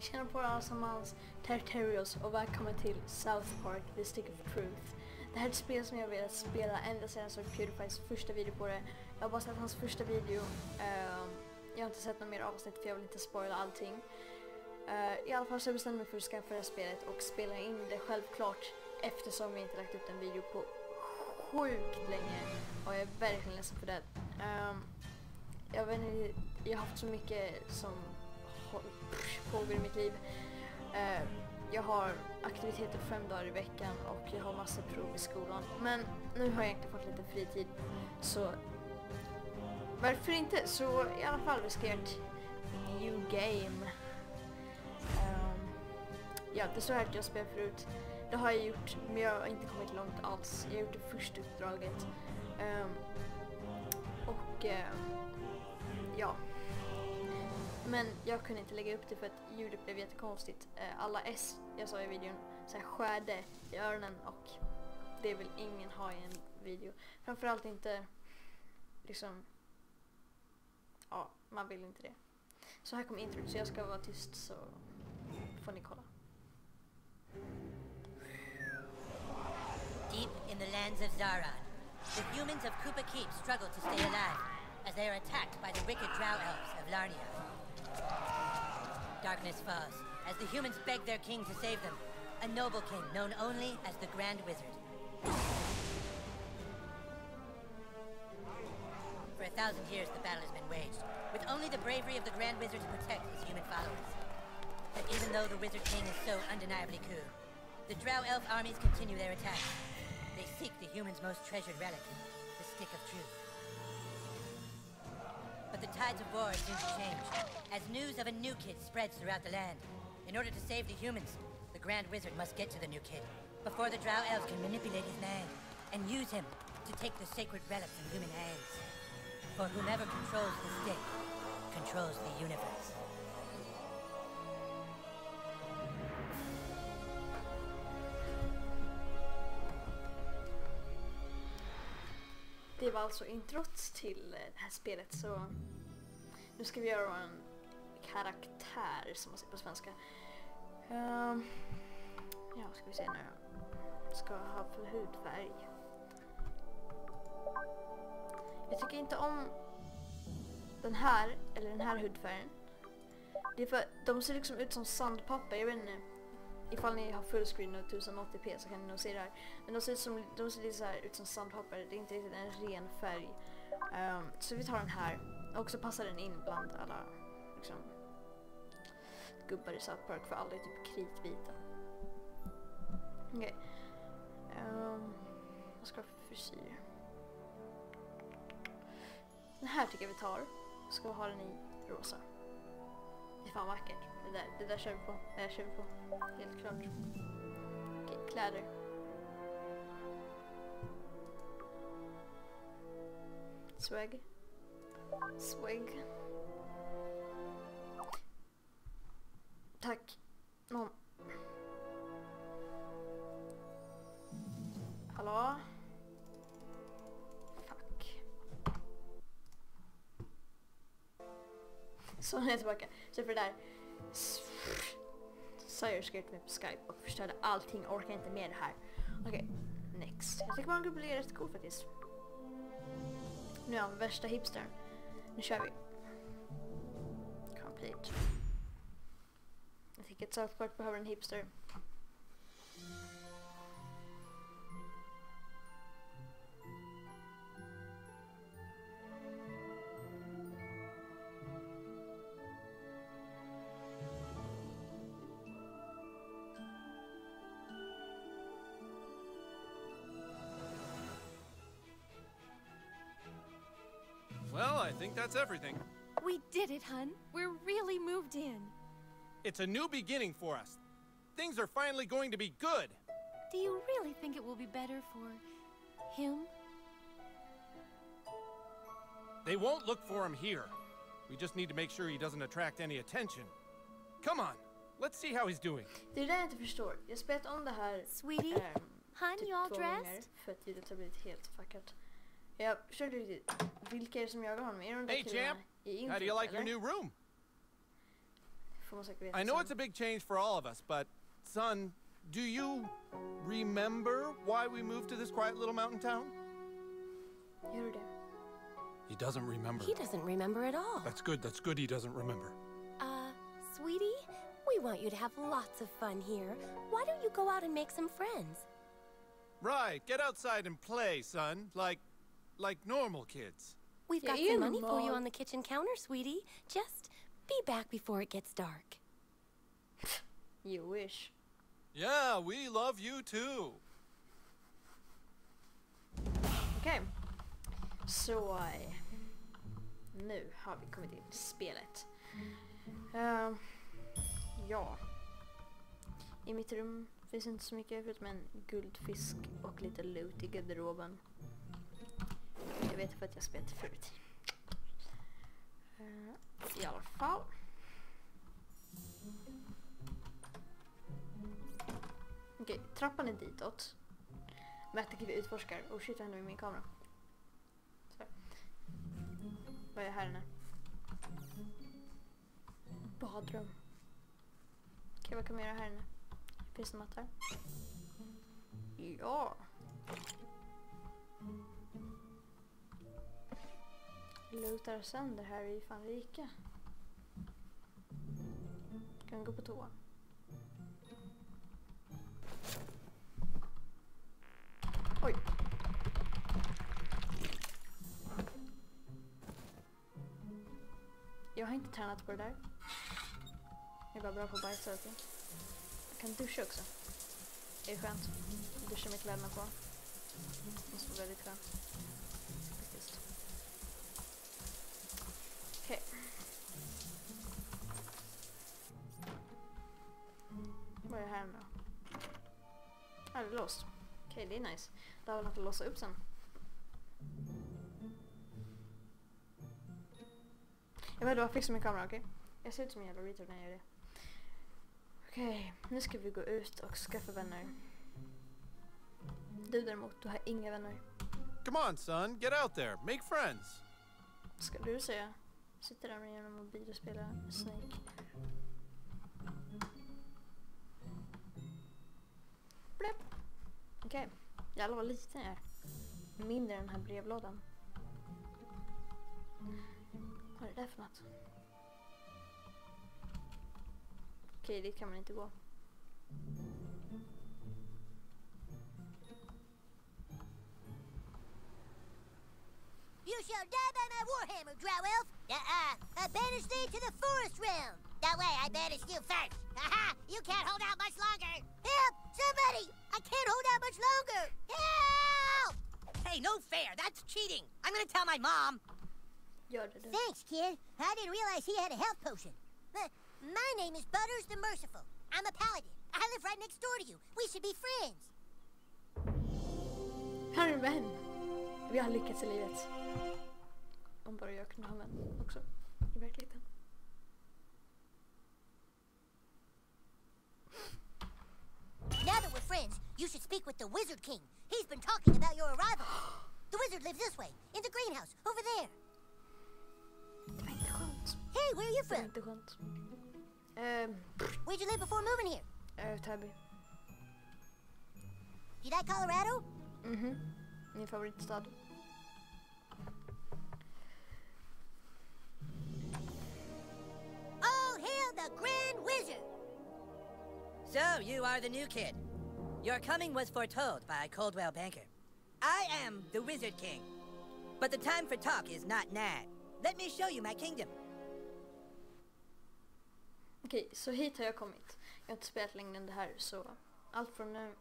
Tjena på er allesammans, Territorials och välkommen till South Park The Stick of Truth. Det här är ett spel som jag har velat spela ända sedan jag såg Pewdiepies första video på det. Jag har bara sett hans första video. Uh, jag har inte sett några mer avsnitt för jag vill inte spoila allting. Uh, I alla fall så bestämde jag mig för att skaffa det här spelet och spela in det självklart eftersom jag inte lagt upp en video på sjukt länge och jag är verkligen ledsen för det. Uh, jag vet inte, jag har haft så mycket som pågår i mitt liv. Eh, jag har aktiviteter fem dagar i veckan och jag har massa prov i skolan. Men nu har jag egentligen fått lite fritid. Så varför inte? Så i alla fall vi ska göra ett new game. Um, ja, det står här att jag spelar förut. Det har jag gjort, men jag har inte kommit långt alls. Jag har gjort det första uppdraget. Um, och um, ja. Men jag kunde inte lägga upp det för att ljudet blev jättekonstigt. Eh, alla S jag sa i videon så här skärde i öronen och det vill ingen ha i en video. Framförallt inte liksom ja, man vill inte det. Så här kommer introt så jag ska vara tyst så får ni kolla. Deep in the lands of Zaran, the humans of Koopa Keep struggle to stay alive as they are attacked by the wicked drow elves of Larnia. Darkness falls as the humans beg their king to save them, a noble king known only as the Grand Wizard. For a thousand years, the battle has been waged, with only the bravery of the Grand Wizard to protect his human followers. But even though the Wizard King is so undeniably cool, the Drow Elf armies continue their attack. They seek the humans' most treasured relic, the Stick of Truth. Tides of war seem to change, as news of a new kid spreads throughout the land. In order to save the humans, the Grand Wizard must get to the new kid, before the Drow Elves can manipulate his mind, and use him to take the sacred relic from human hands. For whomever controls the stick, controls the universe. Det var alltså introt till eh, det här spelet så nu ska vi göra en karaktär som man säger på svenska. Um, ja, ska vi se nu. Ska jag ha för hudfärg? Jag tycker inte om den här, eller den här hudfärgen. Det är för de ser liksom ut som sandpapper, jag vet inte. Ifall ni har fullscreen och 1080p så kan ni nog se det här. Men de ser, ut som, de ser lite så här ut som sandpapper, det är inte riktigt en ren färg. Um, så vi tar den här. Och så passar den in bland alla liksom, gubbar i South Park för alla är typ kritvita. Okej. Okay. Um, vad ska jag för frisyr? Den här tycker jag vi tar. Ska vi ha den i rosa. Det är fan vackert. Det där, det där kör vi på. Det där kör vi på. Helt klart. Okej, kläder. Swag. Swig. Tack. Någon. Hallå? Fuck. Så nu är jag tillbaka. Så för det där. Sire skrev till mig på Skype och förstörde allting. Orkar inte med det här. Okej, okay. next. Jag tycker man kan bli rätt cool faktiskt. Nu är han värsta hipstern. Nu kör vi. Complete. Jag tycker att South Park behöver en hipster. I think that's everything. We did it, hun. We're really moved in. It's a new beginning for us. Things are finally going to be good. Do you really think it will be better for him? They won't look for him here. We just need to make sure he doesn't attract any attention. Come on, let's see how he's doing. Det är det jag inte förstår. Jag har spelat om det här Sweetie, hun, you all dressed? för att ljudet har blivit helt fuckat. Jag försökte riktigt. Vilka är det som jagar honom? Är de där Hey, killarna champ. i How do you introt, like your new room? får man säkert veta I know sen. it's a big change for all of us, but son, do you remember why we moved to this quiet little mountain town? Gör det? He doesn't remember. He doesn't remember at all. That's good. That's good he doesn't remember. Uh, sweetie, we want you to have lots of fun here. Why don't you go out and make some friends? Right, get outside and play, son. Like like normal kids. We've got you some money for you on the kitchen counter, sweetie. Just be back before it gets dark. You wish. Yeah, we love you too. Okej. Så eh, nu har vi kommit in i spelet. Eh, ja. I mitt rum finns inte så mycket förutom en guldfisk och lite loot i garderoben. Jag vet för att jag spelat förut. Eh, I alla fall. Okej, trappan är ditåt. Mättekniv utforskar. Oh shit, vad händer med min kamera? Så. Vad är här inne? Badrum. Okej, vad kan man göra här inne? Finns det något här? Ja. Lutar sönder här i Fanrika. Kan vi gå på toa? Oj. Jag har inte tränat på det där. Jag är bara bra på att bajsa allting. Jag kan duscha också. Det är skönt. Duscha med kläderna på. Måste vara väldigt skönt. Vad är det här nu då? Ja, det är låst. Okej, det är nice. Det har väl något att låsa upp sen. Jag vet vad, fixa min kamera, okej? Jag ser ut som en jävla retard när jag gör det. Okej, nu ska vi gå ut och skaffa vänner. Du däremot, du har inga vänner. Come on, son. Get out there. Make friends. Ska du säga? Sitter där med en mobil och spelar Snake. Okej, jävlar vad liten jag är. Mindre än den här brevlådan. Vad är det där för något? Okej, dit kan man inte gå. You shall die by my warhammer, Drow Elf. Uh-uh. I banish thee to the forest realm. That way, I banish you first. Aha! You can't hold out much longer. Help! Somebody! I can't hold out much longer. Help! Hey, no fair. That's cheating. I'm gonna tell my mom. Thanks, kid. I didn't realize he had a health potion. Uh, my name is Butters the Merciful. I'm a paladin. I live right next door to you. We should be friends. Här är en vän. Vi har lyckats i livet. Om bara jag kunde ha en också. I verkligheten. Now that we're friends, you should speak with the Wizard King. He's been talking about your arrival. The wizard lives this way, in the greenhouse, over there. Det var inte. Hey, where are you from? Ehm, Where'd you live before moving here? äh, Täby. You like Colorado? Mm-hmm. Min favoritstad. All hail the Grand Wizard! So, you are the new kid. Your coming was foretold by Coldwell Banker. I am the Wizard King. But the time for talk is not now. Let me show you my kingdom. Okej, så hit har jag kommit. Jag har inte spelat längre än det här så allt från nu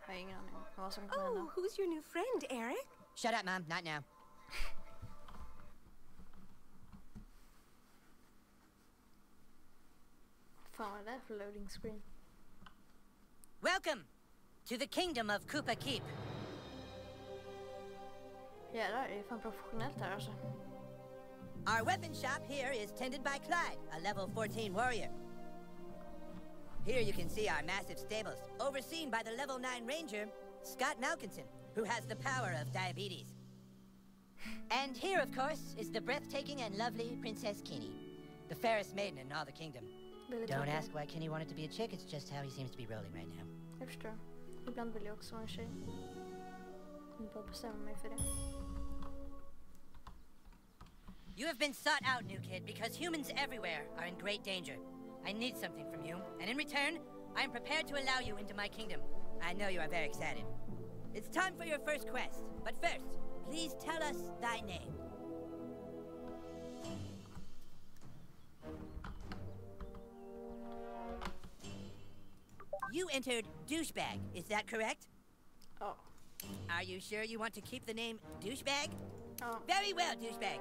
har jag ingen aning om vad som kommer Oh, who's your new friend, Eric? Shut up, Mom. Not now. Fan vad är det för loading screen? Welcome to the kingdom of Kupa Keep. Jävlar, det er är fan professionellt här alltså. Our weapon shop here is tended by Clyde, a level 14 warrior. Here you can see our massive stables, overseen by the level 9 ranger, Scott Malkinson, who has the power of diabetes. And here, of course, is the breathtaking and lovely Princess Kenny, the fairest maiden in all the kingdom. Don't ask why Kenny wanted to be a chick, it's just how he seems to be rolling right now. Förstår. Ibland vill jag också vara en tjej. Jag bara bestämma mig för det. You have been sought out, new kid, because humans everywhere are in great danger. I need something from you, and in return, I am prepared to allow you into my kingdom. I know you are very excited. It's time for your first quest, but first, please tell us thy name. You entered douchebag, is that correct? Oh. Are you sure you want to keep the name douchebag? Ja. Very well, douchebag.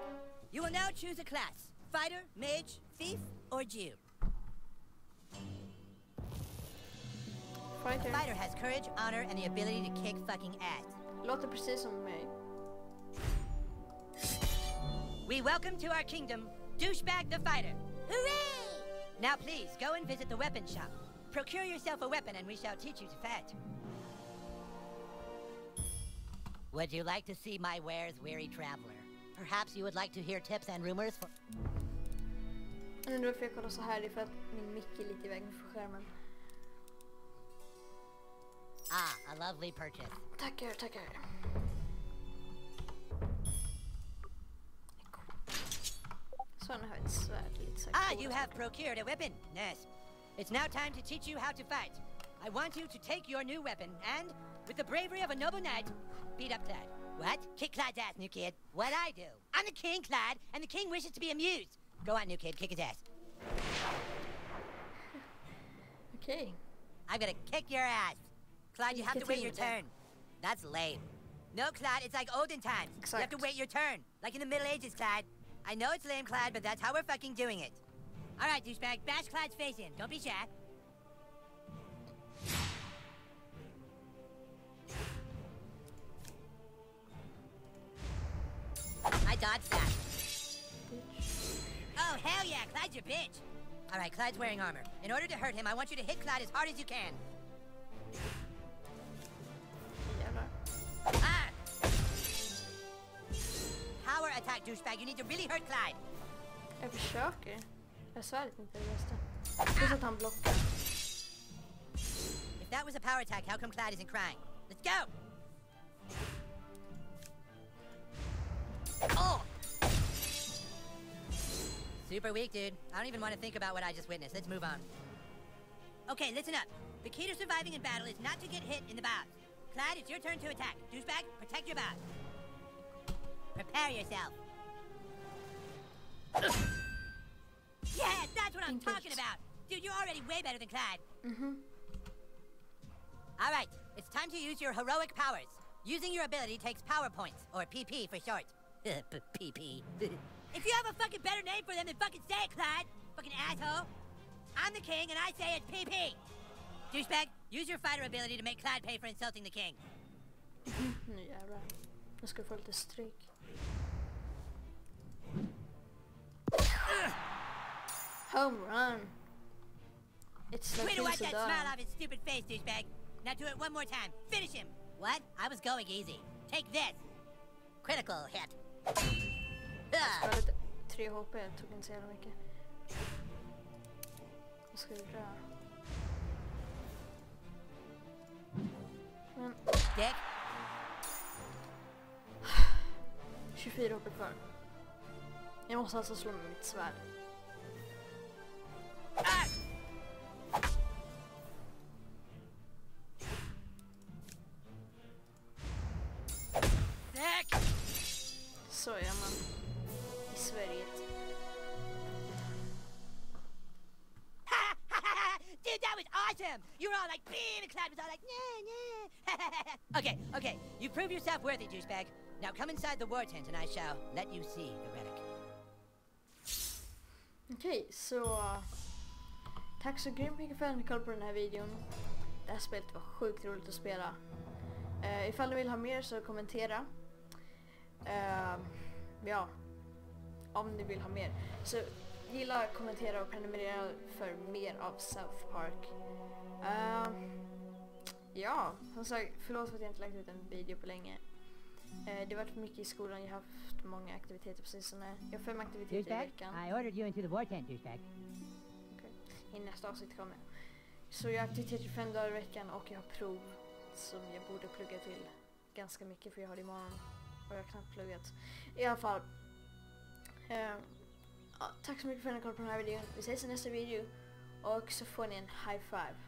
You will now choose a class. Fighter, mage, thief, or Jew. Fighter. Fighter has courage, honor, and the ability to kick fucking ass. Låter precis som mig. We welcome to our kingdom, Douchebag the Fighter. Hooray! Now please, go and visit the weapon shop. Procure yourself a weapon and we shall teach you to fight. Would you like to see my wares, weary traveler? Perhaps you would like to hear tips and rumors for... Undrar varför jag kollar så här, det är för att min mick är lite i vägen för skärmen. Ah, a lovely purchase. Tackar, tackar. Så nu har jag ett svärd lite så Ah, you have procured a weapon. Yes. It's now time to teach you how to fight. I want you to take your new weapon and, with the bravery of a noble knight, beat up Clyde. What? Kick Clyde's ass, new kid. What I do? I'm the king, Clyde, and the king wishes to be amused. Go on, new kid, kick his ass. Okej. I'm gonna kick your ass. Clyde, you have to wait your turn. That's lame. No, Clyde, it's like olden times. You have to wait your turn. Like in the Middle Ages, Clyde. I know it's lame, Clyde, but that's how we're fucking doing it. All right, douchebag, bash Clyde's face in. Don't be shy. I dodged that. Oh, hell yeah, Clyde's your bitch. All right, Clyde's wearing armor. In order to hurt him, I want you to hit Clyde as hard as you can. Ah! Power attack, douchebag. You need to really hurt Clyde. Jag försöker. Jag svärdet inte det bästa. Att han blockar. If that was a power attack, how come Clyde isn't crying? Let's go! Oh! Super weak, dude. I don't even want to think about what I just witnessed. Let's move on. Okay, listen up. The key to surviving in battle is not to get hit in the bows. Clyde, it's your turn to attack. Douchebag, protect your bows. Prepare yourself. What I'm talking about. Dude, you're already way better than Clyde. Mm-hmm. All right, it's time to use your heroic powers. Using your ability takes power points, or PP for short. PP. if you have a fucking better name for them, then fucking say it, Clyde. Fucking asshole. I'm the king, and I say it's PP. Douchebag, use your fighter ability to make Clyde pay for insulting the king. yeah, right. Let's go for the stryk. Home run. It's Way to wipe that dog. smile off his stupid face, douchebag. Now do it one more time. Finish him. What? I was going easy. Take this. Critical hit. Jag Ugh. har lite 3 HP, tog inte så jävla mycket. Vad ska vi göra? Men Dick. 24 HP kvar. Jag måste alltså slå med mitt svärd. Prove yourself worthy, douchebag. Now come inside the war tent and I shall let you see the relic. Okej, så... Tack så grymt mycket för att ni kollade på den här videon. Det här spelet var sjukt roligt att spela. Uh, ifall ni vill ha mer så kommentera. Uh, ja, om ni vill ha mer. Så gilla, kommentera och prenumerera för mer av South Park. Uh, ja, som sagt, förlåt för att jag inte lagt ut en video på länge. Eh, det har varit mycket i skolan, jag har haft många aktiviteter på sistone. Jag har fem aktiviteter i veckan. I ordered you into the war tent, douchebag. i nästa avsnitt kommer. Så jag är aktiv 35 dagar i veckan och jag har prov som jag borde plugga till ganska mycket för jag har det imorgon och jag har knappt pluggat. I alla fall. Eh, tack så mycket för att ni kollade på den här videon. Vi ses i nästa video och så får ni en high five.